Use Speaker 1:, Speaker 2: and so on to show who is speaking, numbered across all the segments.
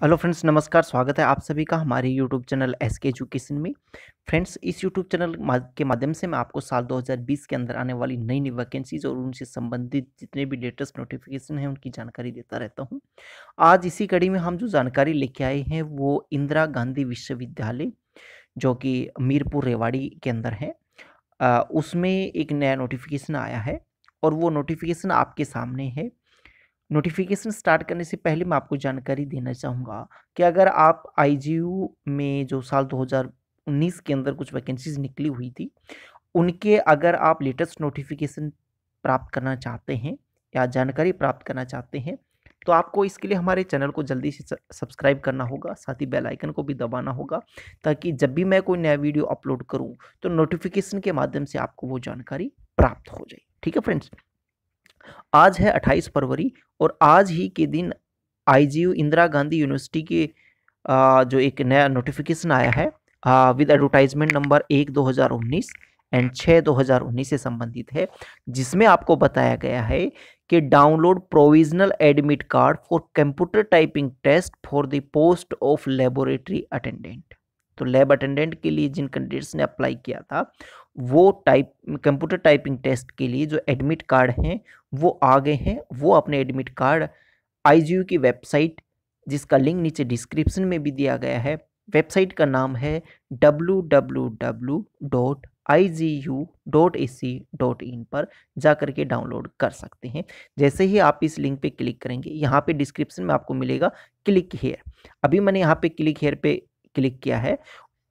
Speaker 1: Hello friends, नमस्कार, स्वागत है आप सभी का हमारे YouTube channel S K education में। फ्रेंड्स, इस यूट्यूब चैनल के माध्यम से मैं आपको साल 2020 के अंदर आने वाली नई नई वैकेंसीज और उनसे संबंधित जितने भी लेटेस्ट नोटिफिकेशन हैं, उनकी जानकारी देता रहता हूँ। आज इसी कड़ी में हम जो जानकारी लेके आए हैं, वो इंदिरा गांधी विश्वविद्यालय, जो कि मीरपुर रेवाड़ी के अंदर है। उसमें एक नया नोटिफिकेशन आया है और वो नोटिफिकेशन आपके सामने है। नोटिफिकेशन स्टार्ट करने से पहले मैं आपको जानकारी देना चाहूँगा कि अगर आप आईजीयू में जो साल 2019 के अंदर कुछ वैकेंसीज निकली हुई थी, उनके अगर आप लेटेस्ट नोटिफिकेशन प्राप्त करना चाहते हैं या जानकारी प्राप्त करना चाहते हैं तो आपको इसके लिए हमारे चैनल को जल्दी से सब्सक्राइब करना होगा, साथ ही बेल आइकन को भी दबाना होगा, ताकि जब भी मैं कोई नया वीडियो अपलोड करूँ तो नोटिफिकेशन के माध्यम से आपको वो जानकारी प्राप्त हो जाए। ठीक है फ्रेंड्स आज है 28 फरवरी और आज ही के दिन आईजीयू इंदिरा गांधी यूनिवर्सिटी के जो एक नया नोटिफिकेशन आया है विद एडवर्टाइजमेंट नंबर एक दो हज़ार उन्नीस एंड छः दो हज़ार उन्नीस से संबंधित है, जिसमें आपको बताया गया है कि download provisional admit card for computer typing test for the post of laboratory attendant तो लैब अटेंडेंट के लिए जिन कैंडिडेट्स ने अप्लाई किया था, वो टाइप कंप्यूटर टाइपिंग टेस्ट के लिए जो एडमिट कार्ड हैं, वो आ गए हैं। वो अपने एडमिट कार्ड आईजीयू की वेबसाइट जिसका लिंक नीचे डिस्क्रिप्शन में भी दिया गया है वेबसाइट का नाम है W W W dot I G U dot A C dot in पर जा कर के डाउनलोड कर सकते हैं। जैसे ही आप इस लिंक पे क्लिक करेंगे, यहाँ पे डिस्क्रिप्शन में आपको मिलेगा क्लिक हेयर अभी मैंने यहाँ पे क्लिक हेयर पे क्लिक किया है,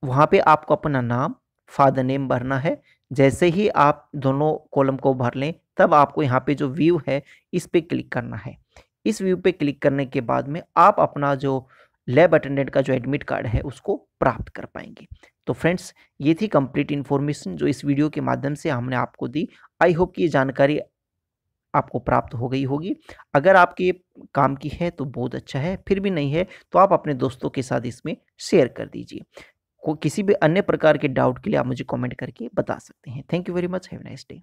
Speaker 1: वहाँ पे आपको अपना नाम, फादर नेम भरना है। जैसे ही आप दोनों कॉलम को भर लें, तब आपको यहाँ पे जो व्यू है, इस पर क्लिक करना है। इस व्यू पे क्लिक करने के बाद में आप अपना जो लैब अटेंडेंट का जो एडमिट कार्ड है, उसको प्राप्त कर पाएँगे। तो फ्रेंड्स, ये थी कंप्लीट इन्फॉर्मेशन जो इस वीडियो के माध्यम से हमने आपको दी। आई होप कि ये जानकारी आपको प्राप्त हो गई होगी। अगर आपके काम की है तो बहुत अच्छा है, फिर भी नहीं है तो आप अपने दोस्तों के साथ इसमें शेयर कर दीजिए। को किसी भी अन्य प्रकार के डाउट के लिए आप मुझे कमेंट करके बता सकते हैं। Thank you very much, have nice day.